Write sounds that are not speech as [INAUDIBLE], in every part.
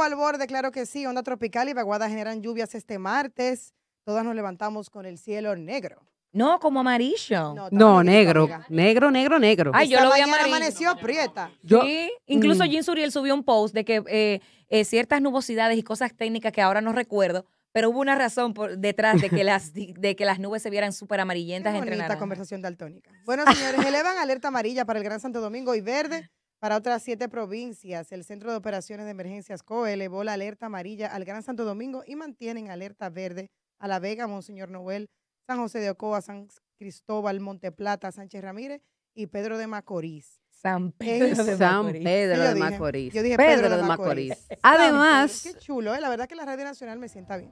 Tiempo al borde, claro que sí. Onda tropical y vaguada generan lluvias este martes. Todas nos levantamos con el cielo negro. No, como amarillo. No, No, negro, negro, negro, negro. Ay, yo Esta lo vi amarillo. amaneció aprieta. Yo- sí, incluso Mm. Jean Suriel subió un post de que eh, eh, ciertas nubosidades y cosas técnicas que ahora no recuerdo, pero hubo una razón por detrás de que las, de que las nubes se vieran súper Qué amarillentas entre bonita naranjas. conversación daltónica. Bueno, señores, elevan alerta amarilla para el Gran Santo Domingo y verde para otras siete provincias. El Centro de Operaciones de Emergencias COE elevó la alerta amarilla al Gran Santo Domingo y mantienen alerta verde a La Vega, Monseñor Noel, San José de Ocoa, San Cristóbal, Monteplata, Sánchez Ramírez y Pedro de Macorís. San Pedro de San Macorís. Pedro Yo de dije- Macorís. yo dije Pedro, Pedro de de Macorís. [LAUGHS] Además, Qué chulo, ¿eh? La verdad que la Radio Nacional me sienta bien.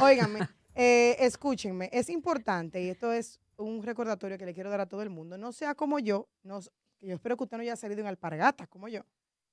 Óiganme, [LAUGHS] eh, escúchenme, es importante, y esto es un recordatorio que le quiero dar a todo el mundo, no sea como yo, no, yo espero que usted no haya salido en alpargatas como yo,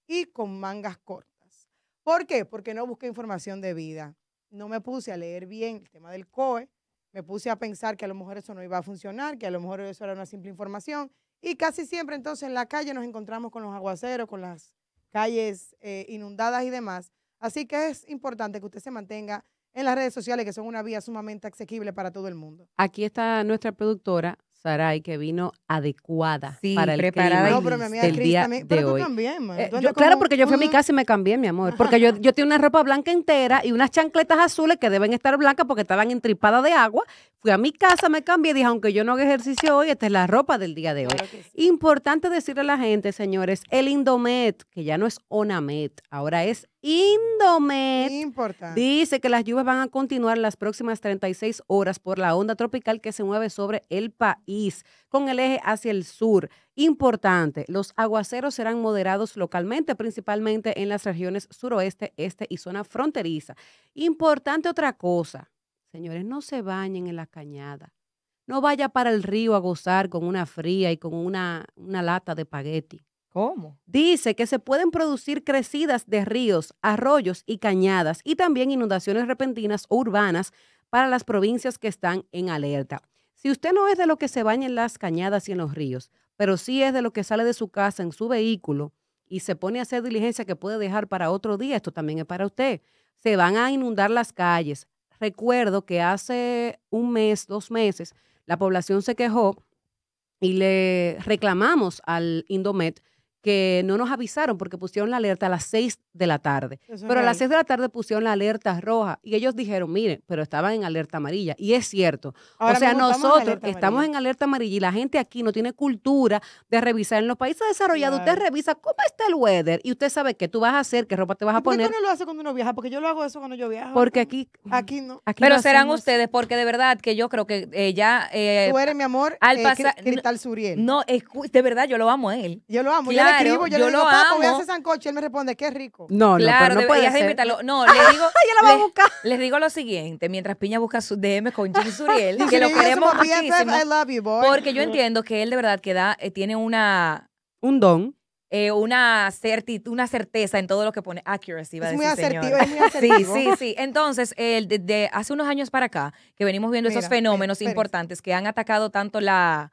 y con mangas cortas. ¿Por qué? Porque no busqué información de vida. No me puse a leer bien el tema del COE, me puse a pensar que a lo mejor eso no iba a funcionar, que a lo mejor eso era una simple información, y casi siempre entonces en la calle nos encontramos con los aguaceros, con las calles eh, inundadas y demás. Así que es importante que usted se mantenga en las redes sociales, que son una vía sumamente asequible para todo el mundo. aquí está nuestra productora, Saray, que vino adecuada Sí, para el preparada clima No, pero mi amiga del día también. de tú hoy. también, man. Eh, yo- claro, porque yo fui a mi casa y me cambié, mi amor. Porque yo, [LAUGHS] yo tengo una ropa blanca entera y unas chancletas azules que deben estar blancas porque estaban entripadas de agua. Fui a mi casa, me cambié y dije, aunque yo no haga ejercicio hoy, esta es la ropa del día de hoy. Claro que sí. Importante decirle a la gente, señores, el Indomet, que ya no es Onamet, ahora es Indomet. Importante. Dice que las lluvias van a continuar las próximas 36 horas por la onda tropical que se mueve sobre el país, con el eje hacia el sur. Importante, los aguaceros serán moderados localmente, principalmente en las regiones suroeste, este y zona fronteriza. Importante otra cosa, señores, no se bañen en la cañada. No vaya para el río a gozar con una fría y con una, una lata de espagueti. ¿Cómo? Dice que se pueden producir crecidas de ríos, arroyos y cañadas y también inundaciones repentinas o urbanas para las provincias que están en alerta. Si usted no es de lo que se baña en las cañadas y en los ríos, pero sí es de lo que sale de su casa en su vehículo y se pone a hacer diligencia que puede dejar para otro día, esto también es para usted. Se van a inundar las calles. Recuerdo que hace un mes, dos meses, la población se quejó y le reclamamos al Indomet que no nos avisaron porque pusieron la alerta a las 6 de la tarde. Eso Pero a las real. 6 de la tarde pusieron la alerta roja y ellos dijeron, miren, pero estaban en alerta amarilla. Y es cierto. Ahora o sea, estamos en nosotros estamos amarilla. en alerta amarilla y la gente aquí no tiene cultura de revisar. En los países desarrollados Claro. usted revisa cómo está el weather y usted sabe qué tú vas a hacer, qué ropa te vas ¿Y a por qué poner. uno lo hace cuando uno viaja? Porque yo lo hago eso cuando yo viajo. Porque aquí... Aquí no. aquí Pero serán hacemos- ustedes, porque de verdad que yo creo que eh, ya... eh, Tú eres mi amor, al eh, Cristal Suriel. no, de verdad, yo lo amo a él. Yo lo amo. yo Claro, le escribo, yo, yo le digo, lo papo, voy a amo. hacer sancocho. Y él me responde, qué rico. No, no, claro, pero no puede ser. invitarlo. No, [LAUGHS] le digo... La va a buscar. Les digo lo siguiente, mientras Piña busca su DM con Jean [LAUGHS] Suriel, que lo queremos muchísimo, I love you, boy. porque yo entiendo que él de verdad que da, eh, tiene una, Un don. eh, una, certi- una certeza en todo lo que pone accuracy, iba a Es muy decir, asertivo, señora. es muy Sí, asertivo. sí, sí. Entonces, el de, de hace unos años para acá, que venimos viendo esos Mira, fenómenos importantes que han atacado tanto la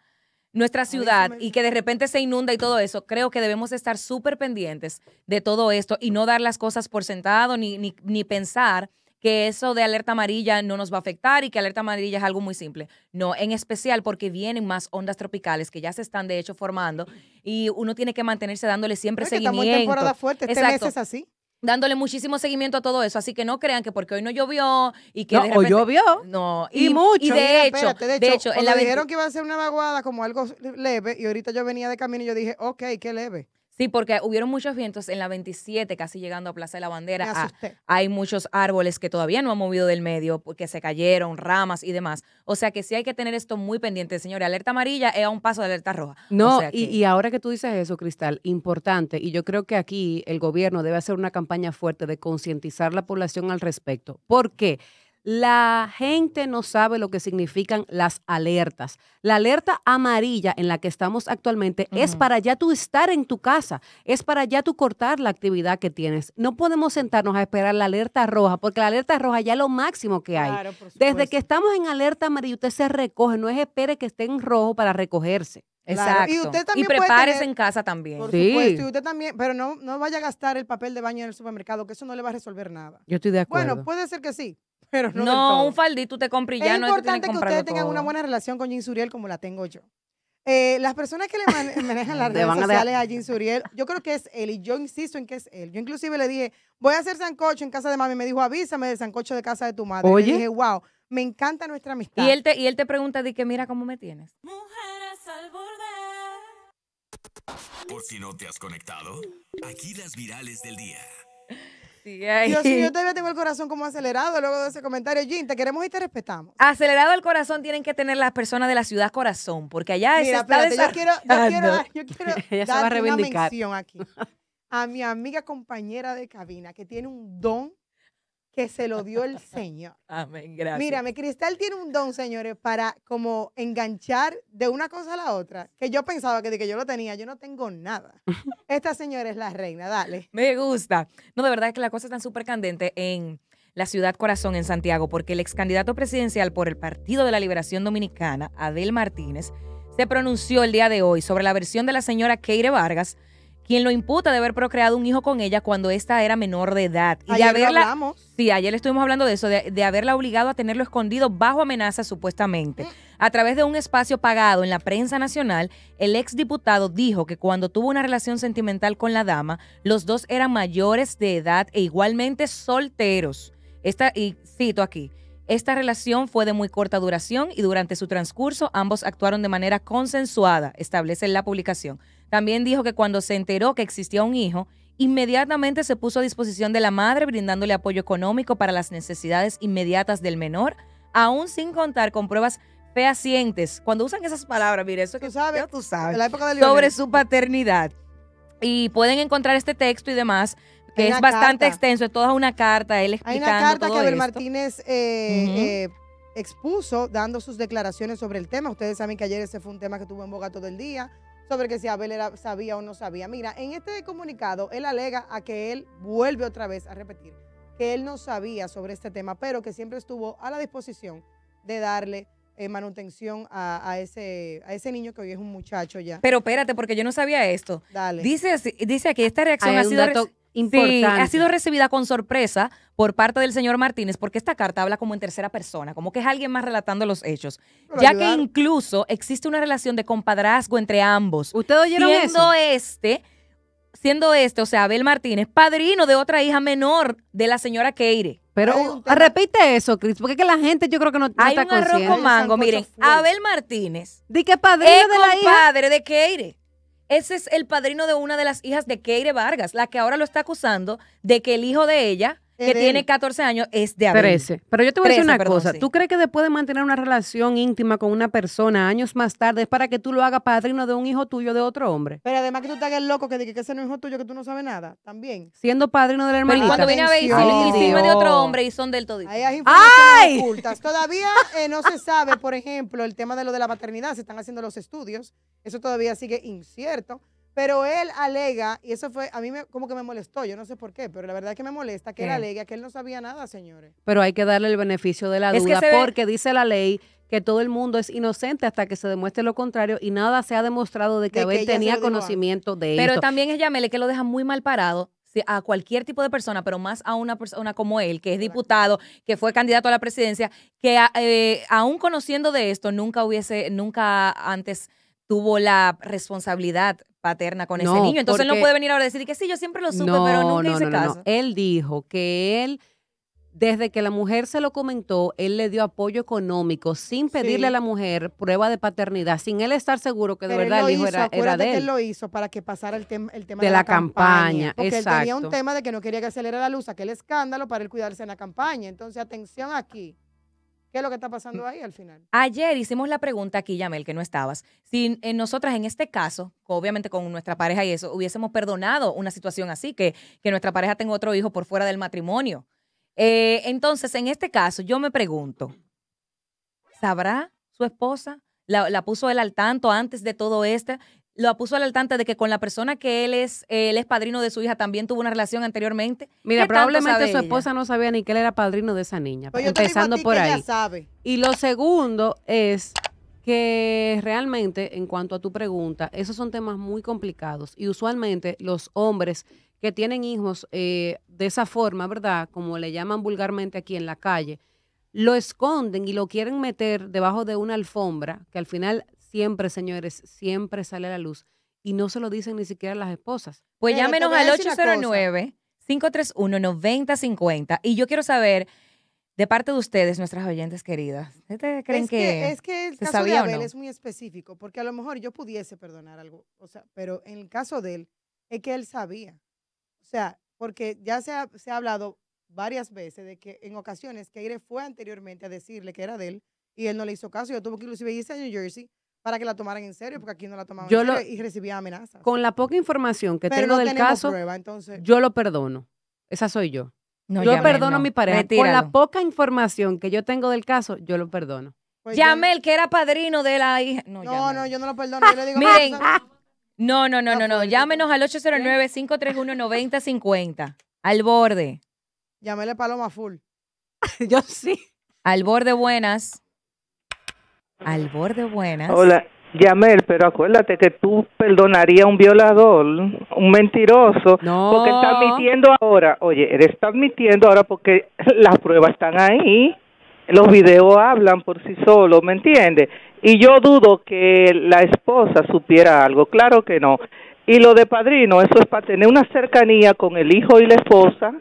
nuestra ciudad y que de repente se inunda y todo eso, creo que debemos estar súper pendientes de todo esto y no dar las cosas por sentado ni, ni, ni pensar que eso de alerta amarilla no nos va a afectar y que alerta amarilla es algo muy simple. No, en especial porque vienen más ondas tropicales que ya se están de hecho formando y uno tiene que mantenerse dándole siempre Es que estamos en seguimiento temporada fuerte. Este Exacto. mes es así. Dándole muchísimo seguimiento a todo eso. Así que no crean que porque hoy no llovió y que No, de repente- llovió. No, Y mucho. Y de Mira, hecho, espérate, de hecho, en cuando la dijeron 20 que iba a ser una vaguada como algo leve y ahorita yo venía de camino y yo dije, ok, qué leve. Sí, porque hubieron muchos vientos en la 27, casi llegando a Plaza de la Bandera. Ah, asusté. hay muchos árboles que todavía no han movido del medio porque se cayeron, ramas y demás. O sea que sí hay que tener esto muy pendiente, señores. Alerta amarilla es a un paso de alerta roja. No, O sea y, que- y ahora que tú dices eso, Cristal, importante, y yo creo que aquí el gobierno debe hacer una campaña fuerte de concientizar la población al respecto. ¿Por qué? La gente no sabe lo que significan las alertas. La alerta amarilla en la que estamos actualmente es para ya tú estar en tu casa, es para ya tú cortar la actividad que tienes. No podemos sentarnos a esperar la alerta roja, porque la alerta roja ya es lo máximo que hay. Claro, Desde que estamos en alerta amarilla, usted se recoge, no es espere que esté en rojo para recogerse. Claro, Exacto. y usted también prepárese tener- en casa también. Por Sí. supuesto, y usted también, pero no, no vaya a gastar el papel de baño en el supermercado, que eso no le va a resolver nada. Yo estoy de acuerdo. Bueno, puede ser que sí, pero no, No, un faldito te compra y es ya no es que tienes importante que, comprarlo ustedes tengan una buena relación con Jean Suriel como la tengo yo. Eh, las personas que le mane- [LAUGHS] manejan las redes sociales a Jean Suriel, yo creo que es él y yo insisto en que es él. Yo inclusive le dije, voy a hacer sancocho en casa de mami. Me dijo, avísame del sancocho de casa de tu madre. Oye. Le dije, wow, me encanta nuestra amistad. Y él te, y él te pregunta de que mira cómo me tienes. Mujeres al borde. Por si no te has conectado, aquí las virales del día. Sí. Dios mío, yo [LAUGHS] todavía tengo el corazón como acelerado luego de ese comentario. Jean, te queremos y te respetamos. Acelerado el corazón tienen que tener las personas de la ciudad corazón, porque allá Mira, está espérate, yo quiero, yo [LAUGHS] quiero, desarrollando. [LAUGHS] dar- yo quiero Ella se va a darte una mención aquí a mi amiga compañera de cabina que tiene un don que se lo dio el Señor. [LAUGHS] Amén, gracias. Mírame, Cristal tiene un don, señores, para como enganchar de una cosa a la otra, que yo pensaba que de que yo lo tenía, yo no tengo nada. [LAUGHS] Esta señora es la reina, dale. Me gusta. No, de verdad que la cosa está súper candente en la ciudad corazón en Santiago, porque el ex candidato presidencial por el Partido de la Liberación Dominicana, Abel Martínez, se pronunció el día de hoy sobre la versión de la señora Keire Vargas, quien lo imputa de haber procreado un hijo con ella cuando ésta era menor de edad. Y de Ayer lo haberla, hablamos. Sí, ayer estuvimos hablando de eso, de, de haberla obligado a tenerlo escondido bajo amenaza supuestamente. A través de un espacio pagado en la prensa nacional, el exdiputado dijo que cuando tuvo una relación sentimental con la dama, los dos eran mayores de edad e igualmente solteros. Esta, y cito aquí, esta relación fue de muy corta duración y durante su transcurso ambos actuaron de manera consensuada, establece la publicación. También dijo que cuando se enteró que existía un hijo, inmediatamente se puso a disposición de la madre brindándole apoyo económico para las necesidades inmediatas del menor, aún sin contar con pruebas fehacientes. Cuando usan esas palabras, mire, eso Tú que sabes, tú sabes, En la época de sobre su paternidad. Y pueden encontrar este texto y demás, que Hay es bastante carta. extenso, es toda una carta, él Hay explicando una carta todo que Abel. Martínez eh, eh, expuso dando sus declaraciones sobre el tema. Ustedes saben que ayer ese fue un tema que tuvo en boga todo el día, sobre que si Abel era- sabía o no sabía. Mira, en este comunicado, él alega a que él vuelve otra vez a repetir que él no sabía sobre este tema, pero que siempre estuvo a la disposición de darle eh, manutención a, a ese, a ese niño que hoy es un muchacho ya. Pero espérate, porque yo no sabía esto. Dale. Dice, dice que esta reacción Hay ha sido, dato importante. Sí, ha sido recibida con sorpresa por parte del señor Martínez, porque esta carta habla como en tercera persona, como que es alguien más relatando los hechos. Ya ayudar. que incluso existe una relación de compadrazgo entre ambos. ¿Ustedes oyeron siendo eso? este, siendo este, o sea, Abel Martínez, padrino de otra hija menor de la señora Keire. Pero tema- repite eso, Cris, porque es que la gente yo creo que no, no Hay está un arroz consciente. con mango. Miren. Abel Martínez Di que padrino es de la hija. compadre de Keire. Ese es el padrino de una de las hijas de Keire Vargas, la que ahora lo está acusando de que el hijo de ella, que tiene él. 14 años, es de Abel. 13. Pero yo te voy a decir 13, una perdón, cosa. sí. ¿Tú crees que después de mantener una relación íntima con una persona años más tarde es para que tú lo hagas padrino de un hijo tuyo de otro hombre? Pero además que tú te hagas el loco que, de que ese no es hijo tuyo, que tú no sabes nada, también. Siendo padrino de la Pero hermanita. cuando viene a ver, y de otro hombre y son del todo. Ahí hay informaciones ¡Ay! ocultas. Todavía eh, no se sabe, por ejemplo, el tema de lo de la paternidad. Se están haciendo los estudios. Eso todavía sigue incierto. Pero él alega, y eso fue, a mí me, como que me molestó, yo no sé por qué, pero la verdad es que me molesta que él alega que él no sabía nada, señores. Pero hay que darle el beneficio de la Es que duda ve- porque dice la ley que todo el mundo es inocente hasta que se demuestre lo contrario y nada se ha demostrado de que De que Abel se tenía conocimiento de Pero esto. también es Yamele que lo deja muy mal parado a cualquier tipo de persona, pero más a una persona como él, que es diputado, que fue candidato a la presidencia, que eh, aún conociendo de esto, nunca hubiese, nunca antes tuvo la responsabilidad paterna con ese No, niño. Entonces él no puede venir ahora a decir que sí, yo siempre lo supe, pero nunca hice caso. Él dijo que él, desde que la mujer se lo comentó, él le dio apoyo económico sin pedirle Sí. a la mujer prueba de paternidad, sin él estar seguro que de Pero él verdad el hijo hizo, era, de que él. él lo hizo para que pasara el, tem- el tema De de, la campaña, Porque él tenía un tema de que no quería que acelerara la luz, aquel escándalo para él cuidarse en la campaña. Entonces, atención aquí. ¿Qué es lo que está pasando ahí al final? Ayer hicimos la pregunta aquí, Yamel, que no estabas. Si en nosotras en este caso, obviamente con nuestra pareja y eso, hubiésemos perdonado una situación así, que, que nuestra pareja tenga otro hijo por fuera del matrimonio. Eh, entonces, en este caso, yo me pregunto, ¿sabrá su esposa? La, la puso él al tanto antes de todo este. Lo puso al tanto de que con la persona que él es, él es padrino de su hija, también tuvo una relación anteriormente. Mira, ¿Qué tanto probablemente su ella? esposa no sabía ni que él era padrino de esa niña, Pues yo te digo a empezando ti por que ahí. ella sabe. Y lo segundo es que realmente, en cuanto a tu pregunta, esos son temas muy complicados y usualmente los hombres que tienen hijos eh, de esa forma, ¿verdad? Como le llaman vulgarmente aquí en la calle, lo esconden y lo quieren meter debajo de una alfombra, que al final siempre, señores, siempre sale a la luz y no se lo dicen ni siquiera las esposas. Pues llámenos al decir una cosa. 809-531-9050. Y yo quiero saber, de parte de ustedes, nuestras oyentes queridas, ¿ustedes creen es que, que, es que el se caso de sabía Abel no? es muy específico, porque a lo mejor yo pudiese perdonar algo, o sea, pero en el caso de él, es que él sabía. O sea, porque ya se ha, se ha hablado varias veces de que en ocasiones Keire fue anteriormente a decirle que era de él y él no le hizo caso. Yo tuve que inclusive irse a New Jersey para que la tomaran en serio, porque aquí no la tomaban Yo en lo- serio y recibía amenazas. Con la poca información que pero tengo no del caso, prueba, entonces... yo lo perdono. Esa soy yo. No, yo perdono no. a mi pareja. Con la poca información que yo tengo del caso, yo lo perdono. pues yo- Yamel, que era padrino de la hija. No, No, yo no lo perdono. Yo le digo, Miren, "Mira, ¿sabes? No, no, no, no, no. Llámenos al 809-531-9050. Al borde. Llámele paloma full. [LAUGHS] yo sí. Al borde buenas. Al borde buenas. Hola, Yamel, pero acuérdate que tú perdonarías a un violador, un mentiroso, No. porque está admitiendo ahora, oye, él está admitiendo ahora porque las pruebas están ahí, los videos hablan por sí solos, ¿me entiendes? Y yo dudo que la esposa supiera algo, claro que no. Y lo de padrino, eso es para tener una cercanía con el hijo y la esposa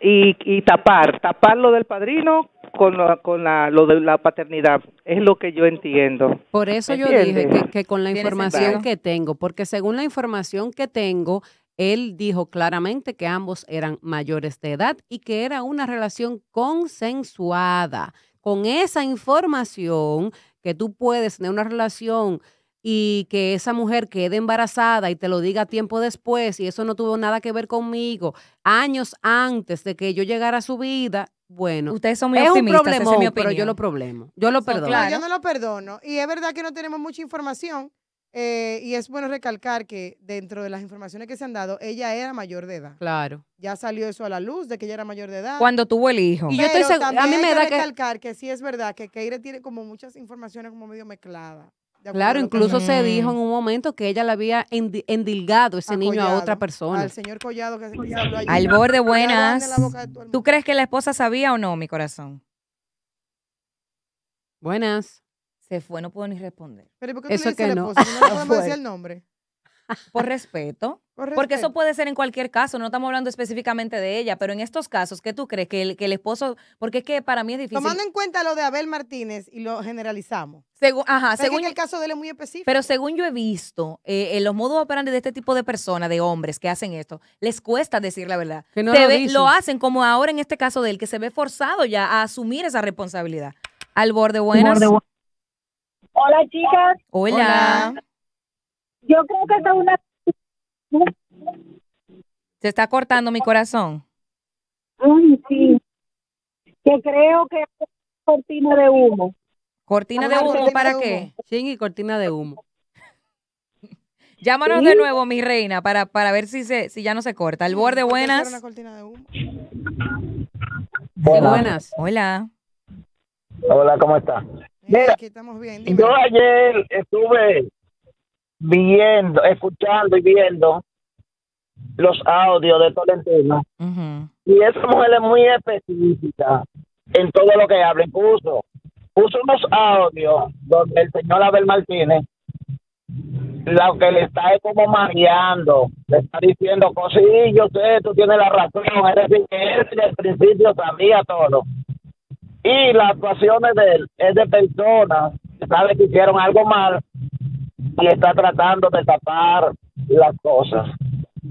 y, y tapar, tapar lo del padrino con, la- con la, lo de la paternidad, es lo que yo entiendo. Por eso ¿Me yo dije que, que con la información que tengo, porque según la información que tengo, él dijo claramente que ambos eran mayores de edad y que era una relación consensuada. Con esa información que tú puedes tener una relación y que esa mujer quede embarazada y te lo diga tiempo después y eso no tuvo nada que ver conmigo, años antes de que yo llegara a su vida, bueno, Ustedes son muy es un optimistas, esa es mi opinión. pero yo lo problemo. Yo lo perdono. No, Claro. yo no lo perdono. Y es verdad que no tenemos mucha información. eh, y es bueno recalcar que dentro de las informaciones que se han dado, ella era mayor de edad. Claro. Ya salió eso a la luz de que ella era mayor de edad. Cuando tuvo el hijo. Y yo estoy Pero segu- a también mí me que da que- recalcar que sí es verdad que Keire tiene como muchas informaciones como medio mezcladas. Claro, incluso se- dijo en un momento que ella le había endi- endilgado ese niño a otra persona. Al señor Collado que, que se habló allí. Al borde buenas. ¿Tú crees que la esposa sabía o no, mi corazón? Buenas. Se fue, no puedo ni responder. Pero ¿y por qué tú Eso le dices que a la no. esposa? No le [LAUGHS] podemos decir el nombre. Por respeto. Por Porque eso puede ser en cualquier caso, no estamos hablando específicamente de ella, pero en estos casos, ¿qué tú crees? Que el, que el esposo, porque es que para mí es difícil. Tomando en cuenta lo de Abel Martínez y lo generalizamos. Según, ajá, que según, el caso de él es muy específico. pero según yo he visto, eh, en los modos operandi de este tipo de personas, de hombres que hacen esto, les cuesta decir la verdad. Que no lo ve- dicen. lo hacen como ahora en este caso de él, que se ve forzado ya a asumir esa responsabilidad. Al borde buenas. Hola chicas, Hola. Hola. yo creo que esta es una Se está cortando mi corazón. Ay, sí, que creo que es cortina de humo. Cortina de humo, ¿para qué? Chin y cortina de humo. [LAUGHS] Llámanos Sí. de nuevo, mi reina, para, para ver si se, si ya no se corta. Al borde ¿Por qué fuera buenas. una cortina de humo? Sí, buenas. Hola. Hola, ¿cómo está? Mira, Mira, aquí estamos bien. Dime. Yo ayer estuve viendo, escuchando y viendo los audios de Tolentino Ujú. y esa mujer es muy específica en todo lo que habla. Puso, puso unos audios donde el señor Abel Martínez lo que le está es como mareando, le está diciendo cosas, sí, yo sé, tú tienes la razón, es decir, que él desde el principio sabía todo. Y las actuaciones de él es de personas que sabe que hicieron algo mal y está tratando de tapar las cosas.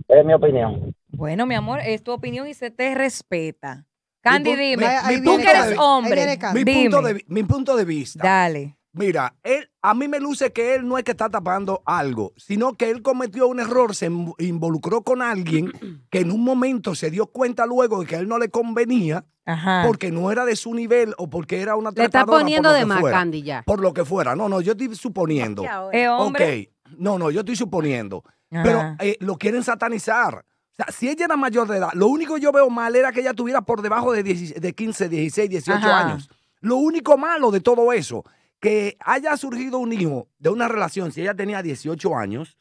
Es mi opinión. Bueno, mi amor, es tu opinión y se te respeta. Candy, dime. Mi Tú que eres hombre. Mi Dime. punto, de, mi punto de vista. Dale. Mira, él, a mí me luce que él no es que está tapando algo, sino que él cometió un error, se inv- involucró con alguien [CLEARS THROAT] que en un momento se dio cuenta luego de que a él no le convenía Ajá. porque no era de su nivel o porque era una Le está tratadora, por poniendo lo de que más, fuera. Candy, ya. Por lo que fuera. No, no, yo estoy suponiendo. Es hombre. Ok, no, no, yo estoy suponiendo. Ajá. Pero eh, lo quieren satanizar. O sea, si ella era mayor de edad, lo único que yo veo mal era que ella tuviera por debajo de, 16 de 15, 16, 18 Ajá. años. Lo único malo de todo eso, que haya surgido un hijo de una relación, si ella tenía 18 años,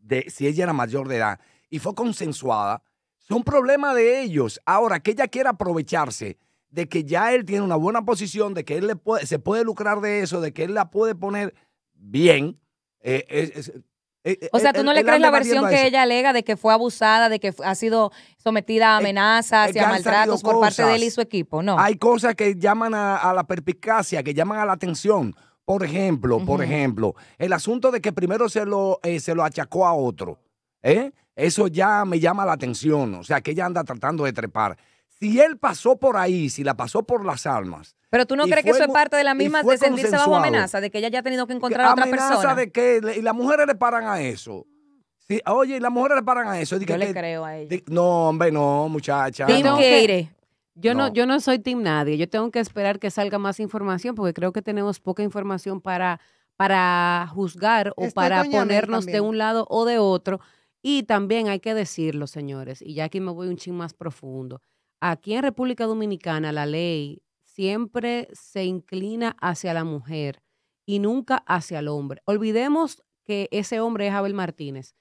de, si ella era mayor de edad y fue consensuada, son problemas de ellos. Ahora, que ella quiera aprovecharse de que ya él tiene una buena posición, de que él le se puede lucrar de eso, de que él la puede poner bien. eh, es- eh, O sea, él- tú no le crees la versión que ella alega de que fue abusada, de que ha sido sometida a amenazas es y a maltratos por parte de él y su equipo, ¿no? Hay cosas que llaman a, a la perspicacia, que llaman a la atención. Por ejemplo, por ejemplo, el asunto de que primero se lo, eh, se lo achacó a otro. ¿eh? Eso ya me llama la atención. O sea, que ella anda tratando de trepar. Si él pasó por ahí, si la pasó por las almas. Pero tú no crees que fue eso es parte de la misma de sentirse bajo amenaza, de que ella ya ha tenido que encontrar a otra amenaza persona. de que le- y las mujeres le paran a eso. Sí, oye, y las mujeres le paran a eso. Yo que- le creo a ella. no, hombre, no, muchacha. Team no. Keire. Yo no. No. yo no soy team nadie. Yo tengo que esperar que salga más información porque creo que tenemos poca información para, para juzgar o Estoy para ponernos de un lado o de otro. Y también hay que decirlo, señores, y ya aquí me voy un ching más profundo. Aquí en República Dominicana la ley siempre se inclina hacia la mujer y nunca hacia el hombre. Olvidemos que ese hombre es Abel Martínez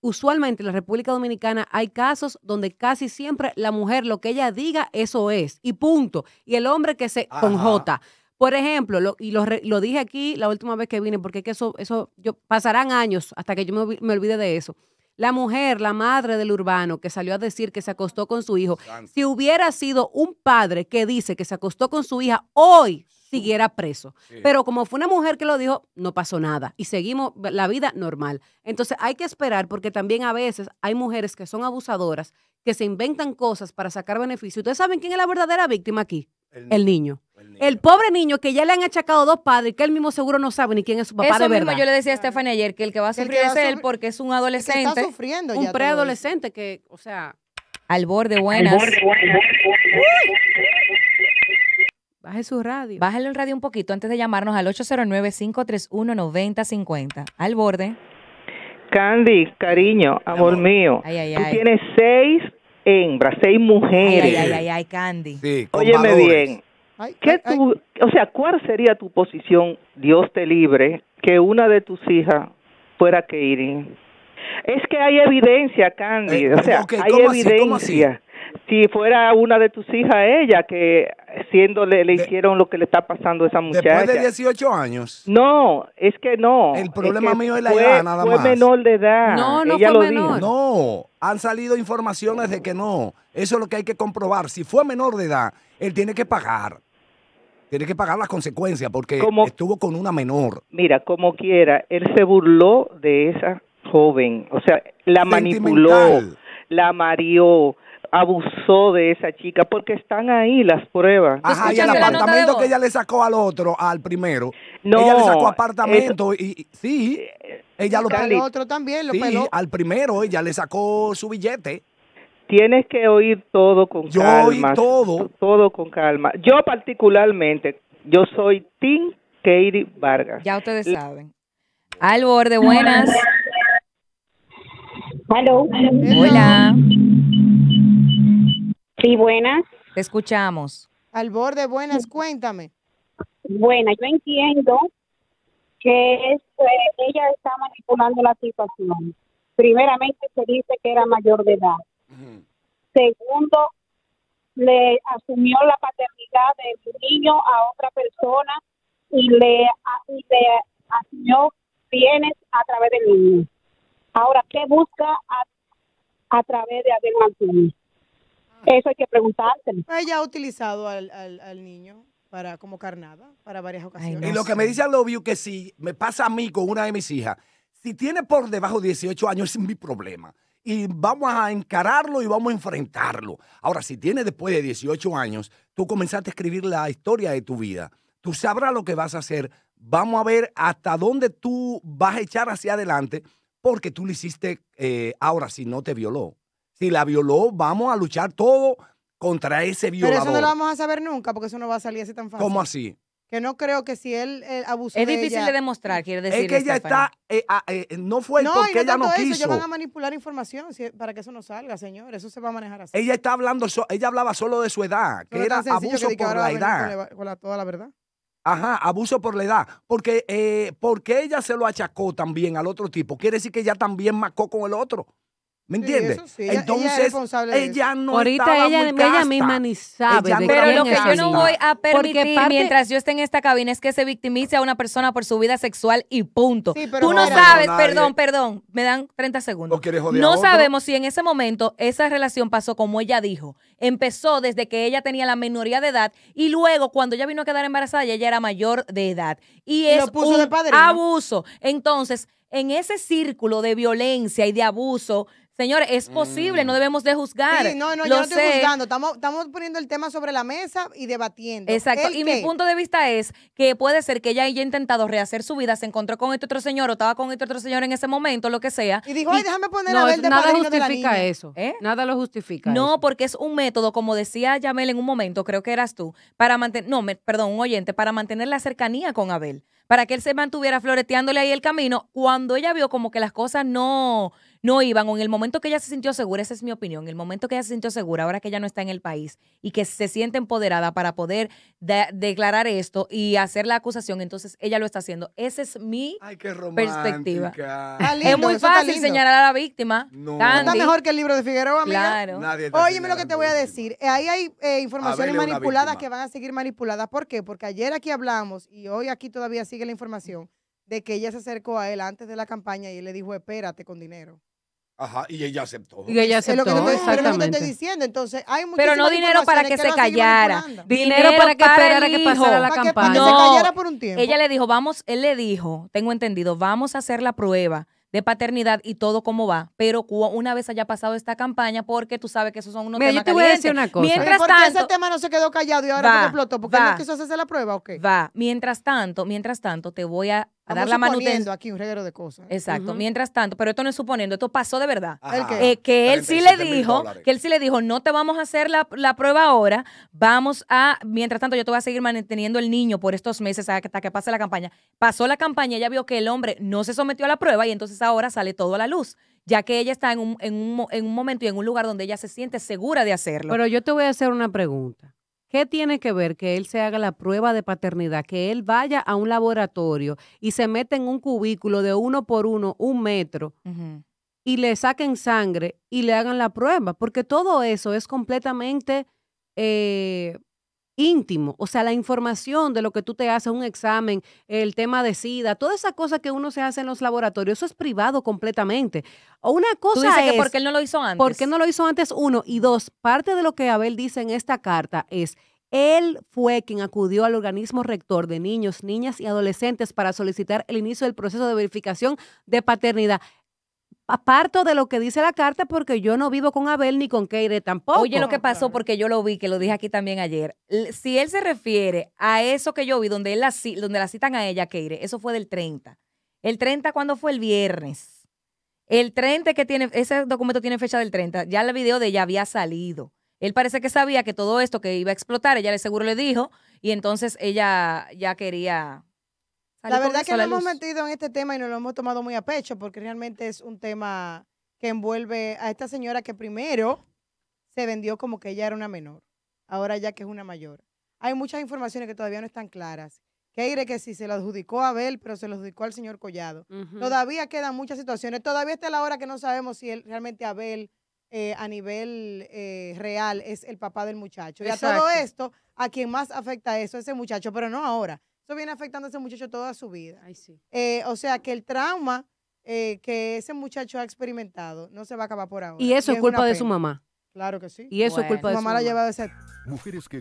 usualmente en la República Dominicana hay casos donde casi siempre la mujer lo que ella diga, eso es, y punto. Y el hombre que se con Ajá. J. Por ejemplo, lo, y lo, lo dije aquí la última vez que vine, porque es que eso, eso yo, pasarán años hasta que yo me olvide de eso. La mujer, la madre del urbano, que salió a decir que se acostó con su hijo, si hubiera sido un padre que dice que se acostó con su hija, hoy siguiera preso. Pero como fue una mujer que lo dijo, no pasó nada y seguimos la vida normal. Entonces hay que esperar porque también a veces hay mujeres que son abusadoras, que se inventan cosas para sacar beneficio. ¿Ustedes saben quién es la verdadera víctima aquí? El niño. El pobre niño que ya le han achacado dos padres que él mismo seguro no sabe ni quién es su papá Eso de mismo verdad. yo le decía a Stephanie ayer, que el que va a sufrir es él porque es un Que está adolescente sufriendo ya un preadolescente que, o sea, al borde buenas. baje su radio. Bájale el radio un poquito antes de llamarnos al 809-531-9050. Al borde. Candy, cariño, amor mío. Ay, ay, Tú ay. tienes seis hembras, seis mujeres. ay, ay, ay, ay, Candy. Sí, Óyeme valores. bien. ¿Qué tú, o sea, cuál sería tu posición, Dios te libre, que una de tus hijas fuera Katie? Es que hay evidencia, Candy. Eh, o sea, hay ¿cómo así? Si fuera una de tus hijas ella, que siendo le, le De- hicieron lo que le está pasando a esa muchacha. Después de 18 años. No, es que no. El Es problema que mío es la fue- edad, nada fue más. menor de edad. No, no Ella fue lo menor. dijo. No, han salido informaciones de que no. Eso es lo que hay que comprobar. Si fue menor de edad, él tiene que pagar. Tiene que pagar las consecuencias porque Como- estuvo con una menor. Mira, como quiera, él se burló de esa joven. O sea, la manipuló, la mareó, abusó de esa chica, porque están ahí las pruebas. Ajá, y el apartamento que ella le sacó al otro, al primero, No, ella le sacó eso- apartamento y, y- sí, ella lo Al Cali, otro también lo sí, peló. al primero ella le sacó su billete. Tienes que oír todo con Yo oí calma. todo. Todo con calma. Yo particularmente, yo soy Tim Katie Vargas. Ya ustedes saben. Al borde, buenas. Hello. Hola. Sí, buenas. Te escuchamos. Al borde, buenas, cuéntame. Buena, yo entiendo que es, eh, ella está manipulando la situación. Primeramente se dice que era mayor de edad. Segundo, le asumió la paternidad del niño a otra persona y le, a- y le asumió bienes a través del niño. Ahora, ¿qué busca a, a través de Abel Martínez? Eso hay que preguntárselo. Ella ha utilizado al, al, al niño para como carnada para varias ocasiones. no Y lo que me dice al obvio que si me pasa a mí con una de mis hijas, si tiene por debajo de 18 años es mi problema. Y vamos a encararlo y vamos a enfrentarlo. Ahora, si tiene después de 18 años, tú comenzaste a escribir la historia de tu vida. Tú sabrás lo que vas a hacer. Vamos a ver hasta dónde tú vas a echar hacia adelante porque tú lo hiciste eh, ahora si no te violó. Si la violó, vamos a luchar todo contra ese Pero violador. eso no lo vamos a saber nunca porque eso no va a salir así tan fácil. ¿Cómo así? Que no creo que si él eh, abusó Es de difícil ella- de demostrar, quiere decir. Es que ella está, eh, ah, eh, no fue No, porque y no ella no eso, quiso. ellos van a manipular información si- para que eso no salga, señor. Eso se va a manejar así. Ella está hablando, so- ella hablaba solo de su edad, No que era abuso que por la con edad. la- con la- toda la verdad. Ajá, abuso por la edad. Porque, eh, porque ella se lo achacó también al otro tipo. Quiere decir que ella también macó con el otro. ¿Me Sí, entiendes? eso sí, ella- ella es Entonces, ella no Ahorita estaba ella, muy ella misma ni sabe. Ella de Pero quién lo que yo no voy a permitir parte- mientras yo esté en esta cabina es que se victimice a una persona por su vida sexual y punto. Sí, pero Tú no sabes, nadie- perdón, perdón, me dan 30 segundos. ¿O quieres joder a No sabemos si en ese momento esa relación pasó como ella dijo. Empezó desde que ella tenía la minoría de edad y luego cuando ella vino a quedar embarazada ya ella era mayor de edad. Y, Y es lo puso un de abuso. Entonces, en ese círculo de violencia y de abuso, señores, es posible, no debemos de juzgar. Sí, no, no, Lo yo no estoy juzgando. Estamos, estamos poniendo el tema sobre la mesa y debatiendo. Exacto. ¿El Y qué? mi punto de vista es que puede ser que ella haya intentado rehacer su vida, se encontró con este otro señor o estaba con este otro señor en ese momento, lo que sea. Y dijo, ay, déjame poner a No, ver eso- de nada padrino de la justifica niña. eso. ¿Eh? Nada lo justifica. No, eso. porque es un método, como decía Yamel en un momento, creo que eras tú, para mantener, no, me- perdón, un oyente, para mantener la cercanía con Abel, para que él se mantuviera floreteándole ahí el camino, cuando ella vio como que las cosas no, no iban, o en el momento que ella se sintió segura, esa es mi opinión, en el momento que ella se sintió segura, ahora que ella no está en el país y que se siente empoderada para poder de- declarar esto y hacer la acusación, entonces ella lo está haciendo. Esa es mi Ay, qué perspectiva. lindo, es muy fácil señalar a la víctima. No. Está mejor que el libro de Figueroa, amiga. Claro. Nadie Óyeme lo que te voy a decir. Ahí hay eh, informaciones manipuladas que van a seguir manipuladas. ¿Por qué? Porque ayer aquí hablamos y hoy aquí todavía sigue la información de que ella se acercó a él antes de la campaña y él le dijo, espérate con dinero. Ajá, y ella aceptó. Y ella Es lo que aceptó, te estoy, pero que te exactamente. estoy diciendo. Entonces, hay Pero no dinero para que informaciones se callara. Dinero para que esperara que pasara la Para que, para campaña. que No, se callara por un tiempo. Ella le dijo, vamos, él le dijo, tengo entendido, vamos a hacer la prueba de paternidad y todo cómo va, pero una vez haya pasado esta campaña, porque tú sabes que esos son unos Mira, yo temas te voy a decir una cosa. Mientras ¿Por qué ese tanto, tema no se quedó callado y ahora Va, que explotó? ¿Porque va. no quiso hacerse la prueba o qué? va, mientras tanto, mientras tanto, te voy a, a dar la manutención. aquí un reguero de cosas. Exacto, mientras tanto, pero esto no es suponiendo, esto pasó de verdad. Ajá. ¿El qué? Eh, que él sí le 37 mil dijo, dólares. que él sí le dijo, no te vamos a hacer la, la prueba ahora, vamos a, mientras tanto yo te voy a seguir manteniendo el niño por estos meses hasta que pase la campaña. Pasó la campaña, ella vio que el hombre no se sometió a la prueba y entonces ahora sale todo a la luz, ya que ella está en un, en un, mo- en un momento y en un lugar donde ella se siente segura de hacerlo. Pero yo te voy a hacer una pregunta. ¿Qué tiene que ver que él se haga la prueba de paternidad, que él vaya a un laboratorio y se meta en un cubículo de uno por uno, un metro, y le saquen sangre y le hagan la prueba? Porque todo eso es completamente eh, íntimo. O sea, la información de lo que tú te haces, un examen, el tema de SIDA, toda esa cosa que uno se hace en los laboratorios, eso es privado completamente. O una Tú cosa dices es... que porque él no lo hizo antes. ¿Por qué no lo hizo antes? Uno. Y dos, parte de lo que Abel dice en esta carta es, él fue quien acudió al organismo rector de niños, niñas y adolescentes para solicitar el inicio del proceso de verificación de paternidad. Aparto de lo que dice la carta porque yo no vivo con Abel ni con Keire tampoco. Oye, lo que pasó, porque yo lo vi, que lo dije aquí también ayer. Si él se refiere a eso que yo vi, donde, él la, donde la citan a ella, Keire, eso fue del 30. El 30, ¿cuándo fue? El viernes. El 30 que tiene, ese documento tiene fecha del 30. Ya el video de ella había salido. Él parece que sabía que todo esto que iba a explotar, ella le seguro le dijo, y entonces ella ya quería. La verdad que nos hemos metido en este tema y nos lo hemos tomado muy a pecho porque realmente es un tema que envuelve a esta señora que primero se vendió como que ella era una menor, ahora ya que es una mayor. Hay muchas informaciones que todavía no están claras. Keire que si se lo adjudicó a Abel, pero se lo adjudicó al señor Collado. Todavía quedan muchas situaciones. Todavía está la hora que no sabemos si él, realmente Abel eh, a nivel eh, real es el papá del muchacho. Y a todo esto, a quien más afecta eso es ese muchacho, pero no ahora. Eso viene afectando a ese muchacho toda su vida. Ay, sí. Eh, o sea que el trauma eh, que ese muchacho ha experimentado no se va a acabar por ahora. Y eso es culpa de su mamá. Claro que sí. Y eso es culpa Su de su mamá la ha mamá. llevado a ese Mujeres que